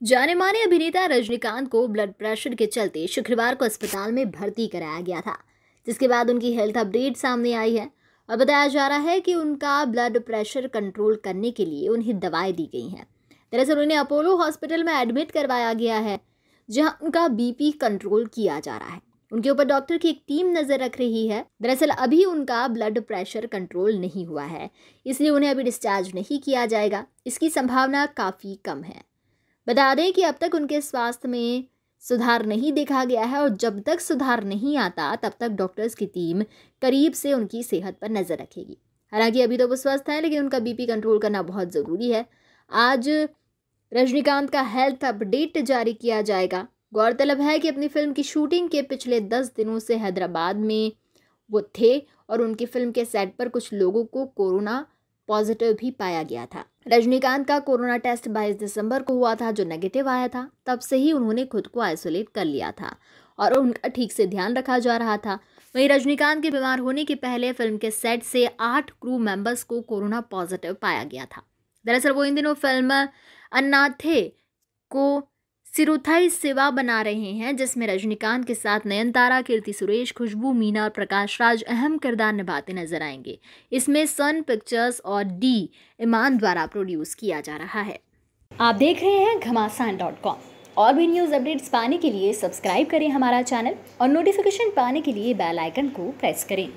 जाने माने अभिनेता रजनीकांत को ब्लड प्रेशर के चलते शुक्रवार को अस्पताल में भर्ती कराया गया था, जिसके बाद उनकी हेल्थ अपडेट सामने आई है। और बताया जा रहा है कि उनका ब्लड प्रेशर कंट्रोल करने के लिए उन्हें दवाएँ दी गई हैं। दरअसल उन्हें अपोलो हॉस्पिटल में एडमिट करवाया गया है, जहाँ उनका बीपी कंट्रोल किया जा रहा है। उनके ऊपर डॉक्टर की एक टीम नज़र रख रही है। दरअसल अभी उनका ब्लड प्रेशर कंट्रोल नहीं हुआ है, इसलिए उन्हें अभी डिस्चार्ज नहीं किया जाएगा। इसकी संभावना काफ़ी कम है। बता दें कि अब तक उनके स्वास्थ्य में सुधार नहीं देखा गया है और जब तक सुधार नहीं आता, तब तक डॉक्टर्स की टीम करीब से उनकी सेहत पर नज़र रखेगी। हालाँकि अभी तो वो स्वस्थ हैं, लेकिन उनका बीपी कंट्रोल करना बहुत ज़रूरी है। आज रजनीकांत का हेल्थ अपडेट जारी किया जाएगा। गौरतलब है कि अपनी फ़िल्म की शूटिंग के पिछले दस दिनों से हैदराबाद में वो थे और उनकी फ़िल्म के सेट पर कुछ लोगों को कोरोना पॉजिटिव भी पाया गया था। रजनीकांत का कोरोना टेस्ट 22 दिसंबर को हुआ था, जो नेगेटिव आया था, तब से ही उन्होंने खुद को आइसोलेट कर लिया था और उनका ठीक से ध्यान रखा जा रहा था। वहीं रजनीकांत के बीमार होने के पहले फ़िल्म के सेट से आठ क्रू मेंबर्स को कोरोना पॉजिटिव पाया गया था। दरअसल वो इन दिनों फ़िल्म अन्नाथे को सिरुथाई सेवा बना रहे हैं, जिसमें रजनीकांत के साथ नयनतारा, कीर्ति सुरेश, खुशबू, मीना और प्रकाश राज अहम किरदार निभाते नज़र आएँगे। इसमें सन पिक्चर्स और डी ईमान द्वारा प्रोड्यूस किया जा रहा है। आप देख रहे हैं घमासान डॉट कॉम। और भी न्यूज़ अपडेट्स पाने के लिए सब्सक्राइब करें हमारा चैनल और नोटिफिकेशन पाने के लिए बेल आइकन को प्रेस करें।